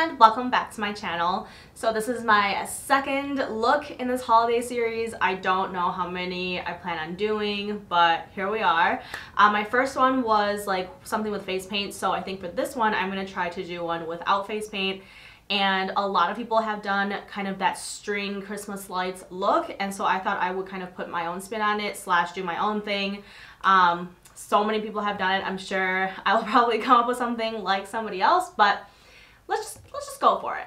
and welcome back to my channel. So this is my second look in this holiday series. I don't know how many I plan on doing, but here we are. Um, my first one was like something with face paint, so I think for this one I'm going to try to do one without face paint. And a lot of people have done kind of that string Christmas lights look, and so I thought I would kind of put my own spin on it slash do my own thing. Um, so many people have done it. I'm sure I'll probably come up with something like somebody else, but let's just, let's just go for it.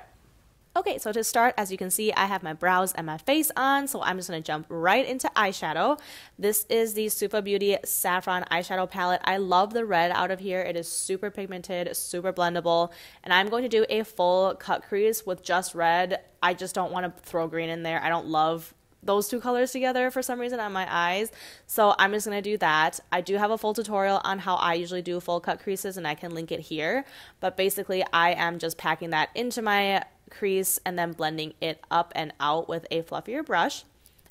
Okay, so to start, as you can see, I have my brows and my face on, so I'm just going to jump right into eyeshadow. This is the Suva Beauty Saffron Eyeshadow Palette. I love the red out of here. It is super pigmented, super blendable, and I'm going to do a full cut crease with just red. I just don't want to throw green in there. I don't love those two colors together for some reason on my eyes. So I'm just going to do that. I do have a full tutorial on how I usually do full cut creases and I can link it here. But basically I am just packing that into my crease and then blending it up and out with a fluffier brush.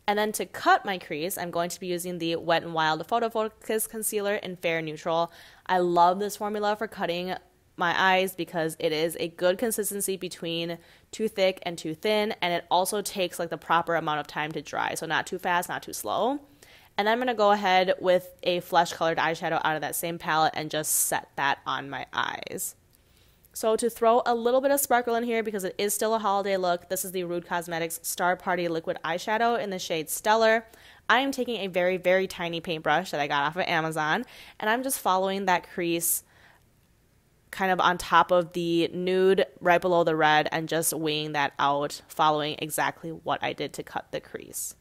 And then to cut my crease, I'm going to be using the Wet n Wild Photofocus Concealer in Fair Neutral. I love this formula for cutting my eyes because it is a good consistency between too thick and too thin and it also takes like the proper amount of time to dry. So not too fast not too slow. And I'm going to go ahead with a flesh colored eyeshadow out of that same palette and just set that on my eyes. So to throw a little bit of sparkle in here because it is still a holiday look this is the Rude Cosmetics Star Party Liquid Eyeshadow in the shade Stellar. I am taking a very very tiny paintbrush that I got off of Amazon and I'm just following that crease kind of on top of the nude right below the red and just weighing that out following exactly what I did to cut the crease.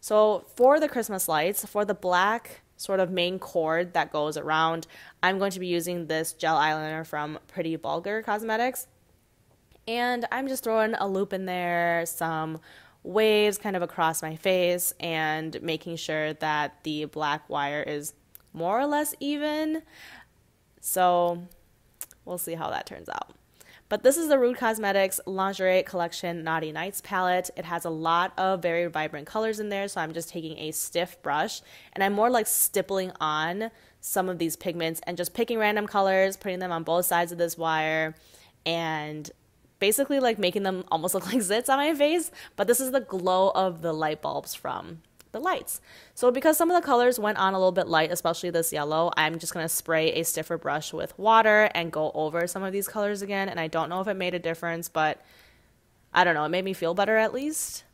So for the Christmas lights, for the black sort of main cord that goes around, I'm going to be using this gel eyeliner from Pretty Vulgar Cosmetics. And I'm just throwing a loop in there, some waves kind of across my face, and making sure that the black wire is more or less even. So We'll see how that turns out. But this is the Rude Cosmetics Lingerie Collection Naughty Nights palette. It has a lot of very vibrant colors in there, so I'm just taking a stiff brush and I'm more like stippling on some of these pigments and just picking random colors, putting them on both sides of this wire, and basically like making them almost look like zits on my face. But this is the glow of the light bulbs from the lights. So because some of the colors went on a little bit light, especially this yellow, I'm just going to spray a stiffer brush with water and go over some of these colors again. And I don't know if it made a difference, but I don't know. It made me feel better at least.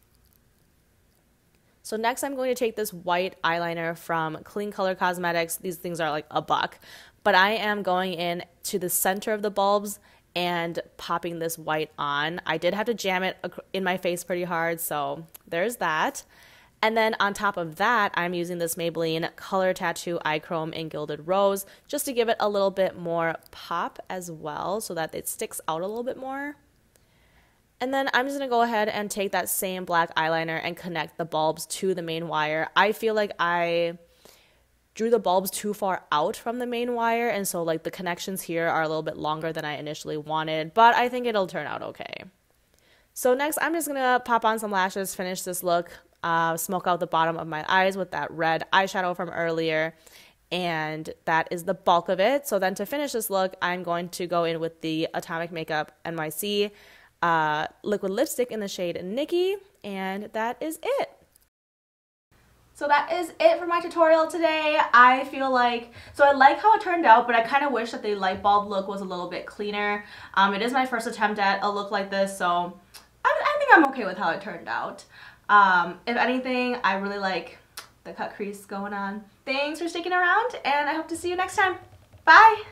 So next I'm going to take this white eyeliner from Kleancolor Cosmetics. These things are like a buck. But I am going in to the center of the bulbs and popping this white on. I did have to jam it in my face pretty hard, so there's that. And then on top of that, I'm using this Maybelline Color Tattoo Eye Chrome in Gilded Rose just to give it a little bit more pop as well so that it sticks out a little bit more. And then I'm just going to go ahead and take that same black eyeliner and connect the bulbs to the main wire. I feel like I drew the bulbs too far out from the main wire and so like the connections here are a little bit longer than I initially wanted, but I think it'll turn out okay. So next I'm just going to pop on some lashes, finish this look uh, smoke out the bottom of my eyes with that red eyeshadow from earlier. And that is the bulk of it. So then to finish this look, I'm going to go in with the Atomic Makeup NYC uh, liquid lipstick in the shade Nikki. And that is it. So that is it for my tutorial today. I feel like, so I like how it turned out, but I kind of wish that the light bulb look was a little bit cleaner. Um, it is my first attempt at a look like this, so I, I think I'm okay with how it turned out. Um, if anything, I really like the cut crease going on. Thanks for sticking around and I hope to see you next time. Bye!